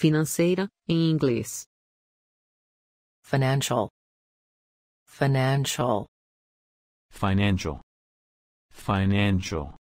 financeira, em inglês. financial, financial, financial, financial,